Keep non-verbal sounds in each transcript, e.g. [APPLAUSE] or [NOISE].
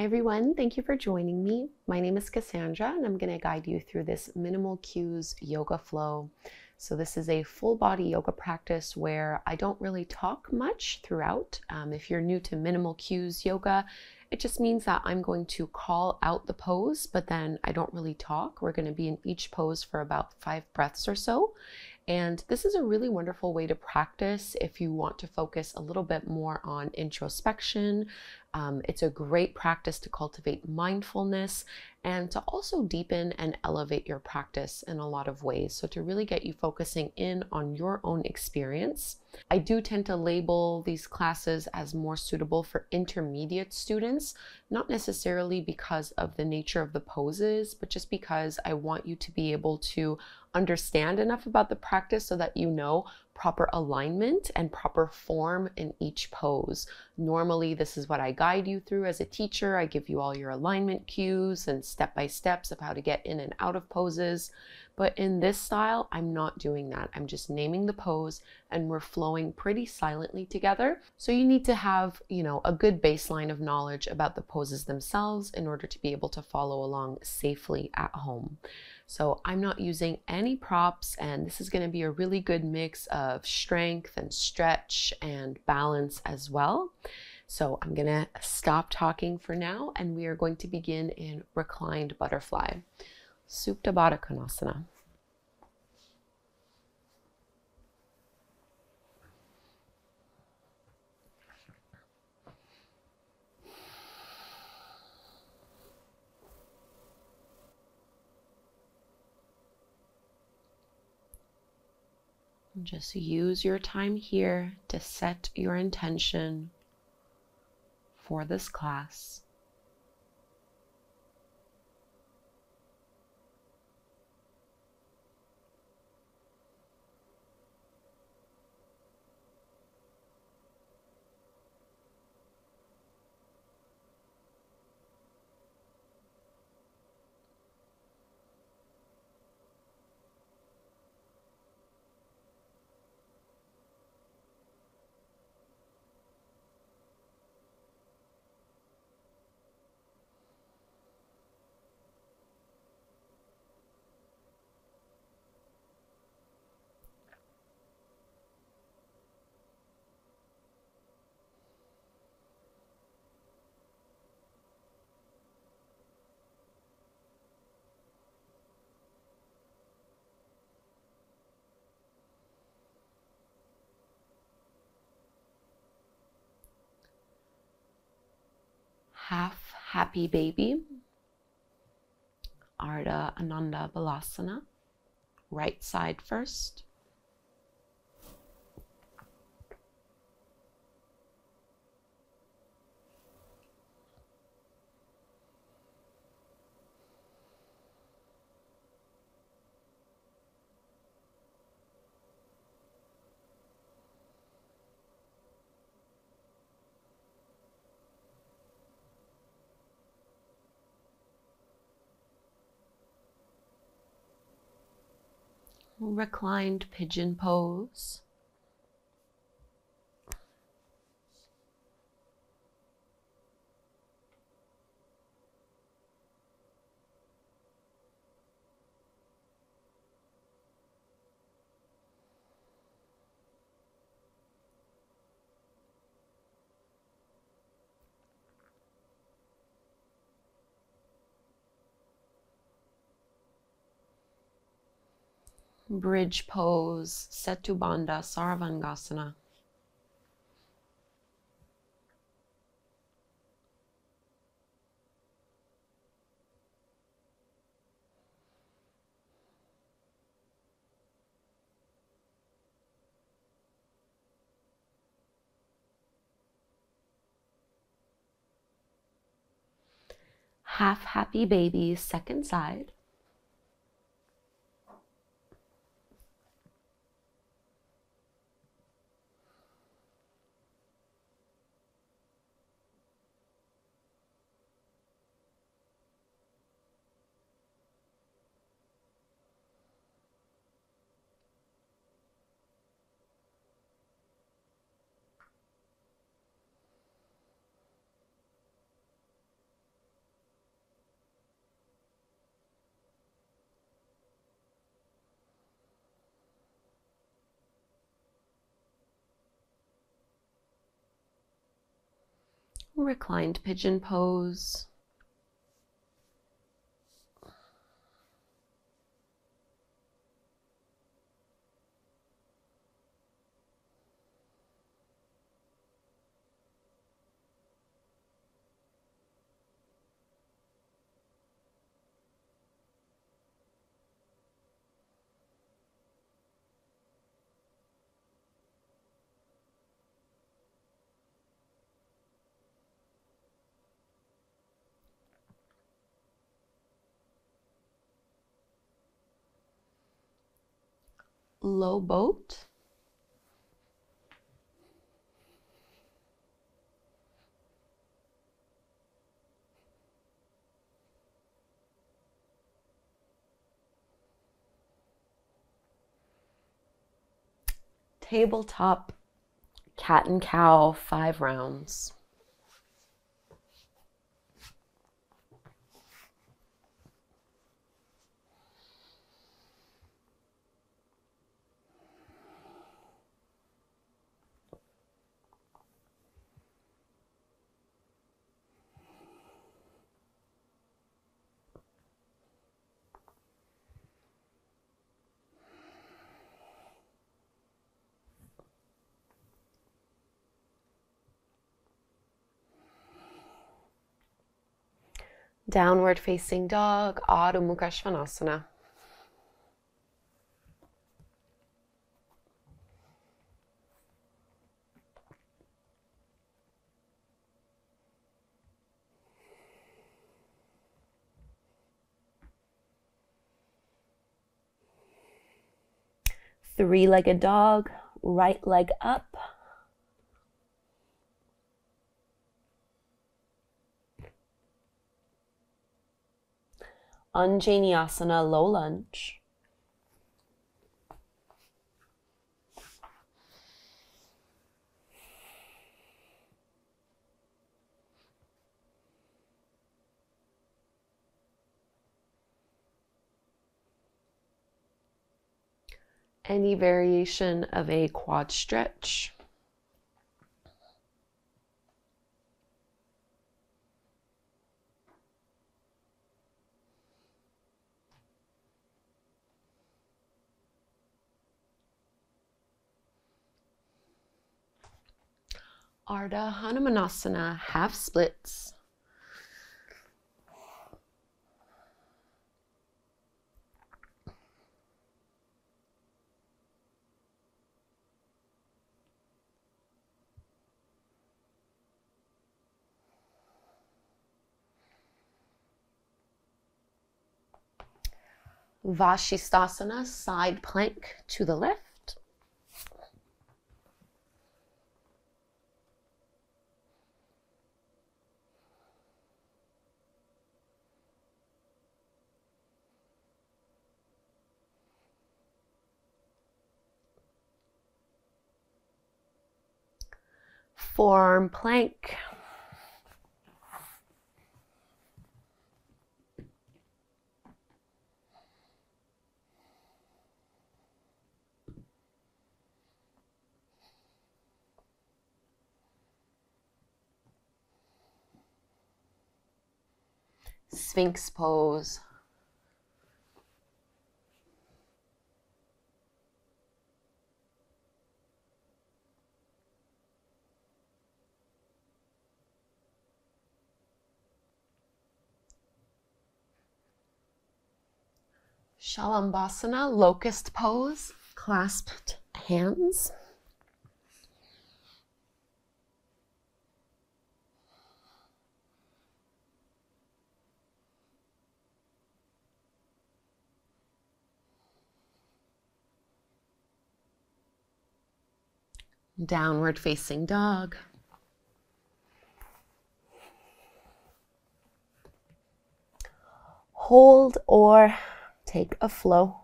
Hi everyone, thank you for joining me. My name is Kassandra and I'm going to guide you through this minimal cues yoga flow. So this is a full body yoga practice where I don't really talk much throughout. Um, if you're new to minimal cues yoga, it just means that I'm going to call out the pose, but then I don't really talk. We're going to be in each pose for about five breaths or so. And this is a really wonderful way to practice if you want to focus a little bit more on introspection. Um, it's a great practice to cultivate mindfulness and to also deepen and elevate your practice in a lot of ways. So, to really get you focusing in on your own experience. I do tend to label these classes as more suitable for intermediate students, not necessarily because of the nature of the poses, but just because I want you to be able to understand enough about the practice so that you know proper alignment and proper form in each pose. Normally, this is what I guide you through as a teacher. I give you all your alignment cues and step by steps of how to get in and out of poses. But in this style, I'm not doing that. I'm just naming the pose and we're flowing pretty silently together. So you need to have, you know, a good baseline of knowledge about the poses themselves in order to be able to follow along safely at home. So I'm not using any props and this is going to be a really good mix of strength and stretch and balance as well. So I'm to stop talking for now and we are going to begin in reclined butterfly. Supta Baddha Konasana. Just use your time here to set your intention for this class. Half happy baby, Ardha Ananda Balasana, right side first. Reclined pigeon pose. Bridge pose, Setu Bandha, Sarvangasana. Half happy baby, second side. Reclined pigeon pose. Low boat. Tabletop cat and cow five rounds. Downward facing dog, Adho Mukha Svanasana. Three-legged dog, right leg up. Anjaneyasana low lunge. Any variation of a quad stretch. Ardha Hanumanasana, half splits. Vashisthasana, side plank to the left. Forearm plank. Sphinx pose. Shalabhasana, locust pose, clasped hands. Downward facing dog. Hold or Take a flow.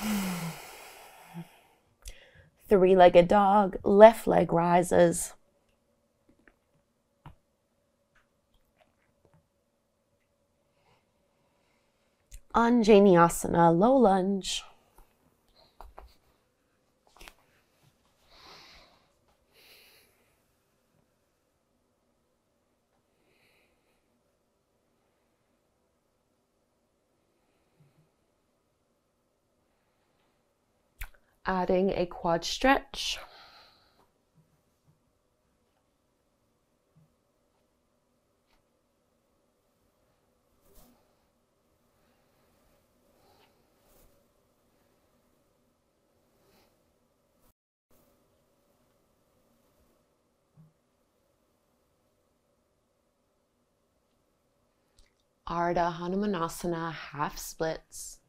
[SIGHS] Three legged dog, left leg rises. Anjaneyasana, low lunge. Adding a quad stretch. Ardha Hanumanasana half splits.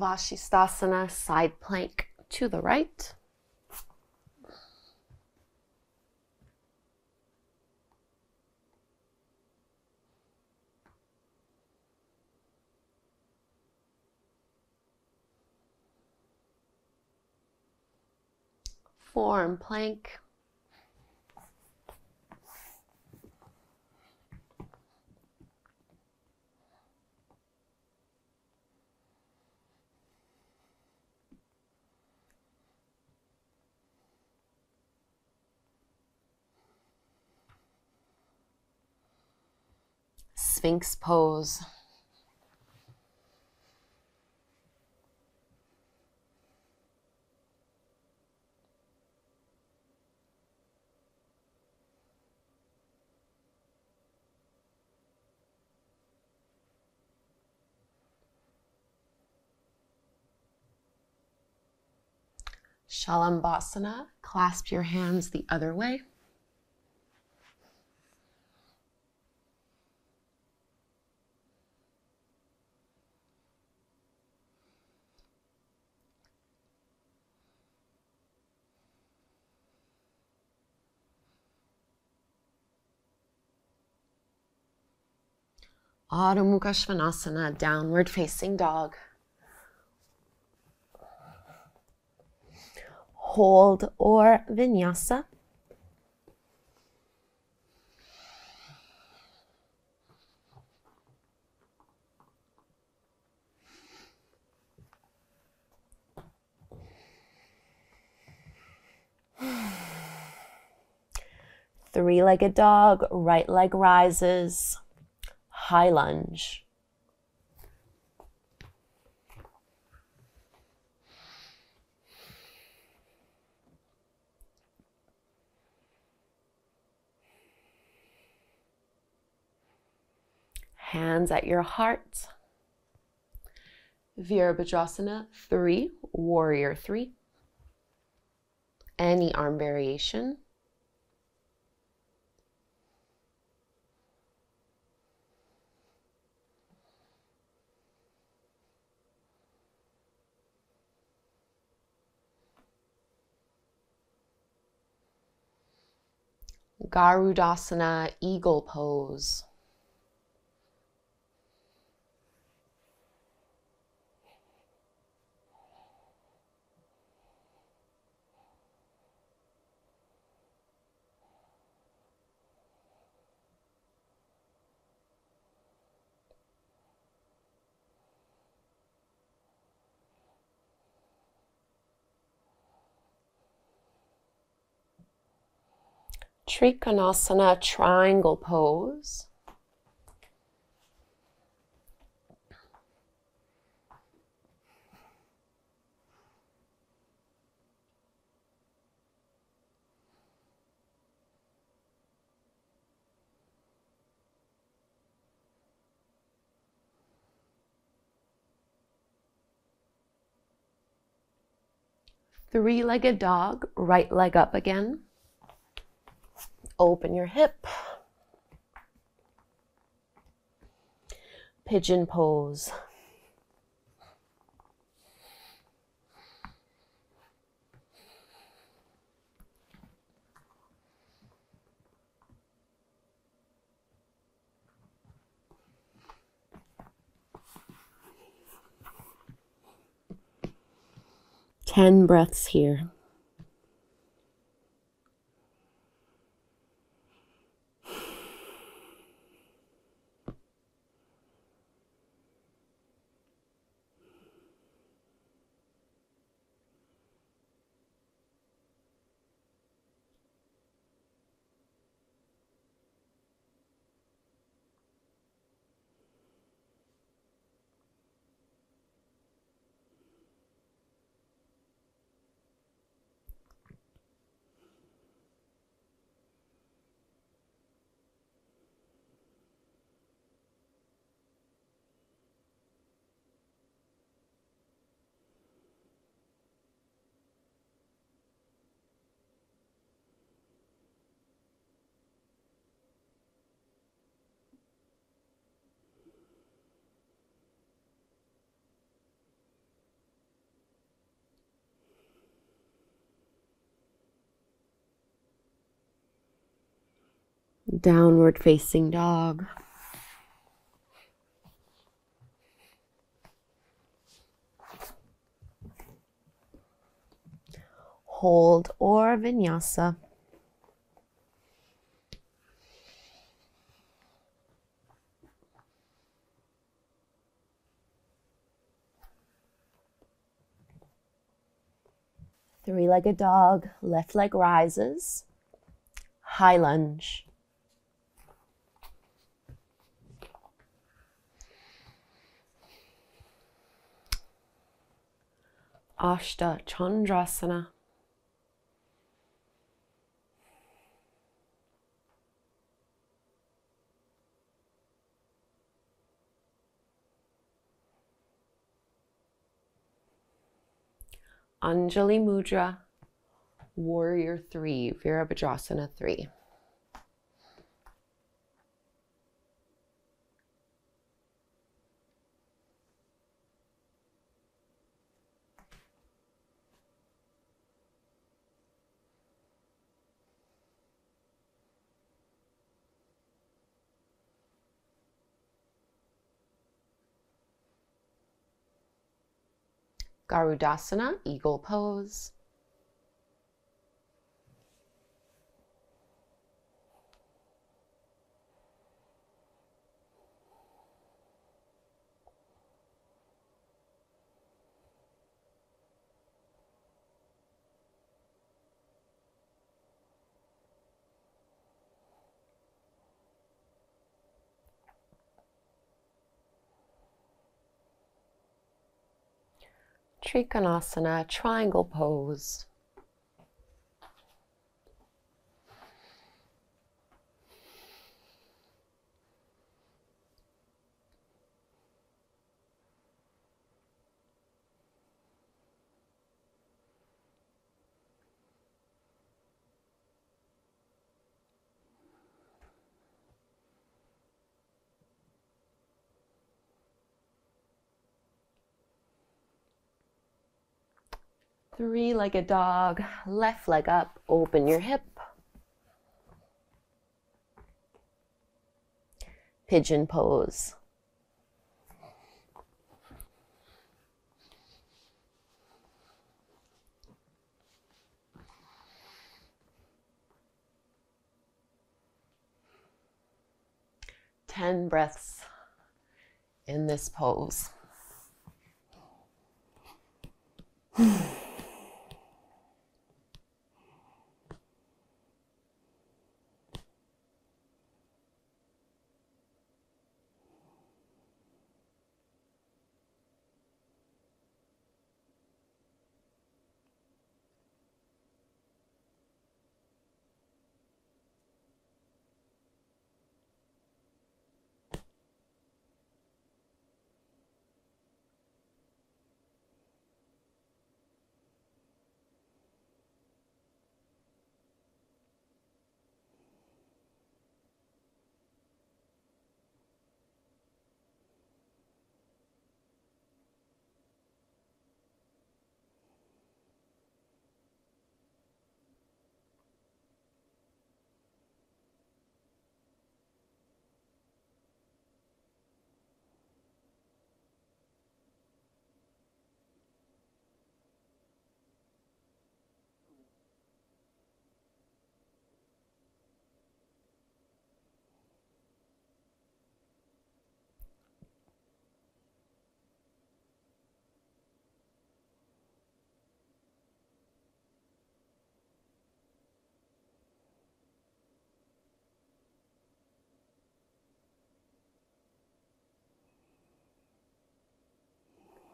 Vashisthasana, side plank to the right. Form plank. Sphinx pose. Shalabhasana, clasp your hands the other way. Adho Mukha Svanasana, downward facing dog. Hold or vinyasa. [SIGHS] Three-legged dog, right leg rises high lunge. Hands at your heart. Virabhadrasana 3, Warrior 3. Any arm variation. Garudasana, eagle pose. Trikonasana triangle pose. Three-legged dog, right leg up again. Open your hip. Pigeon pose. Ten breaths here. Downward facing dog. Hold or vinyasa. Three legged dog, left leg rises, high lunge. Ashta Chandrasana. Anjali Mudra, Warrior 3, Virabhadrasana 3. Garudasana, eagle pose. Trikonasana, triangle pose. Three legged dog, left leg up, open your hip. Pigeon pose. Ten breaths in this pose.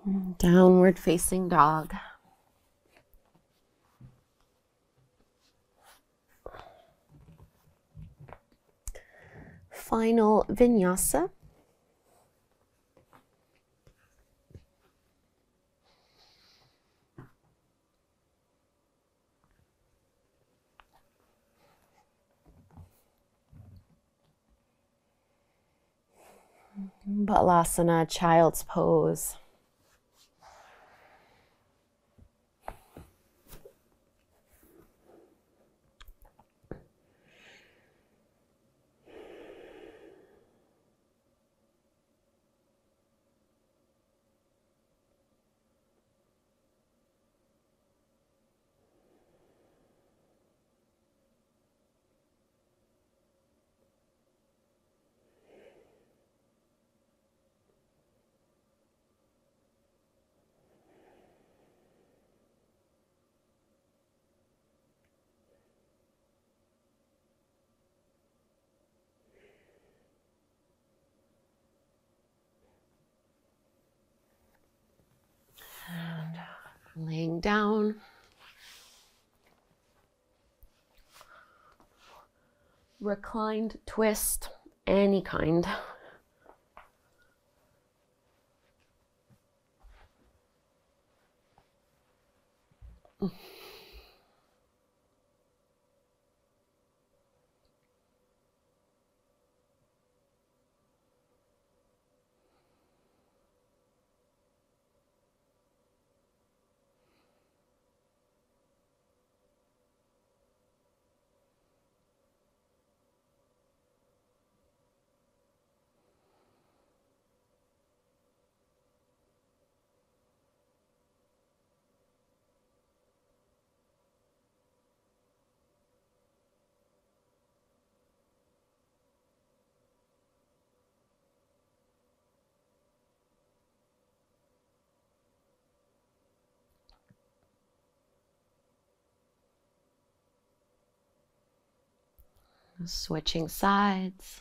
Downward facing dog. Final vinyasa. Balasana, child's pose. Laying down. Reclined twist, any kind. Switching sides.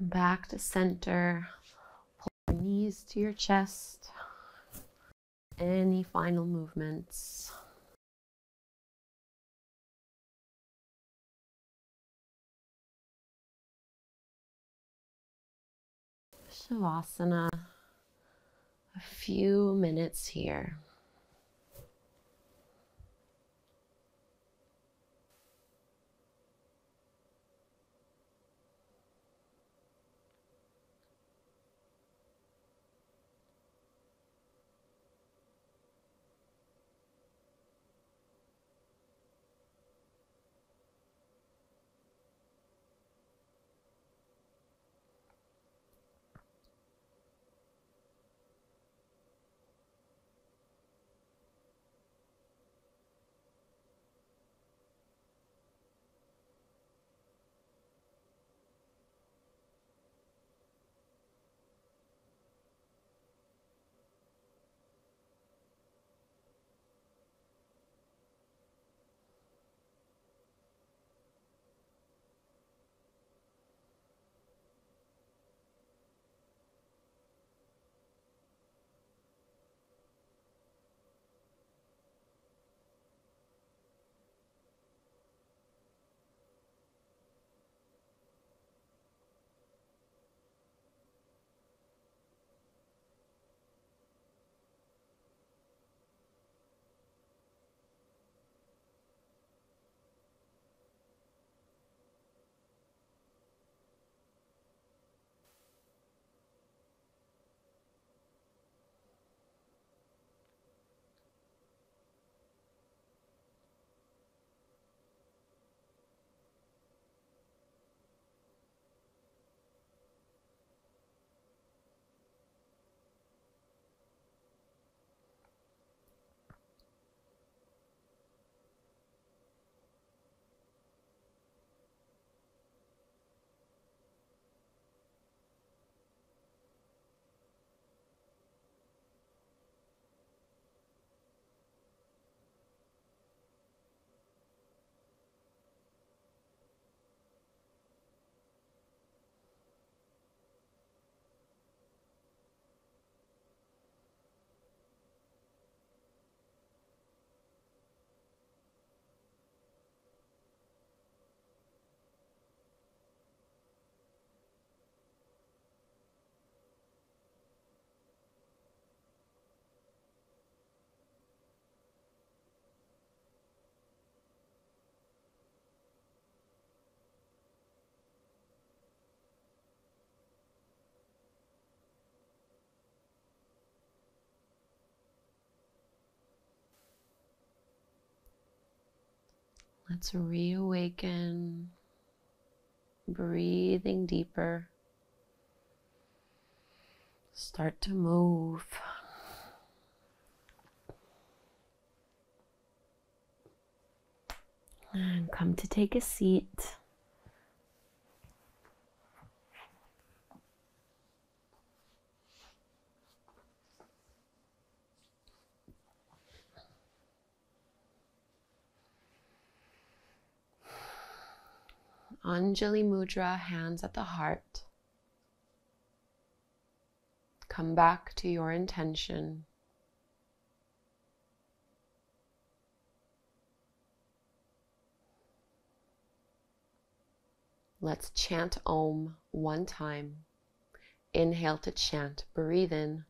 Back to center. Pull your knees to your chest. Any final movements? Shavasana. A few minutes here. Let's reawaken, breathing deeper. Start to move. And come to take a seat. Anjali Mudra, hands at the heart. Come back to your intention. Let's chant Om one time. Inhale to chant. Breathe in.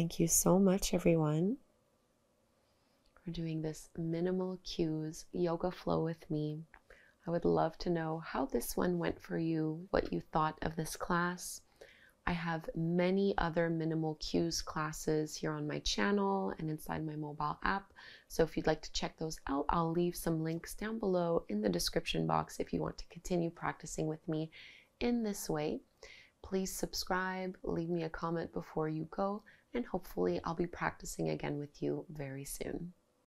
Thank you so much, everyone, for doing this minimal cues yoga flow with me. I would love to know how this one went for you, what you thought of this class. I have many other minimal cues classes here on my channel and inside my mobile app. So if you'd like to check those out, I'll leave some links down below in the description box if you want to continue practicing with me in this way. Please subscribe, leave me a comment before you go, and hopefully I'll be practicing again with you very soon.